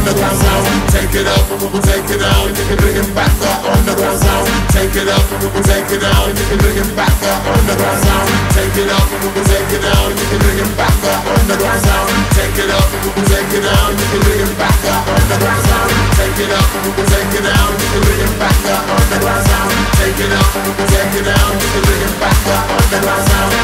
on the ground sound. Take it up take it out, You can bring it back up on the ground sound. Take it up take it out, You can bring it back up on the ground sound. Take it up take it out, You can bring it back up on the ground sound. Take it up take it out, You bring it back up on the ground sound. Take it up take it down. Bring it back up on the ground sound. Take it up take it out, You bring it back up on the ground sound.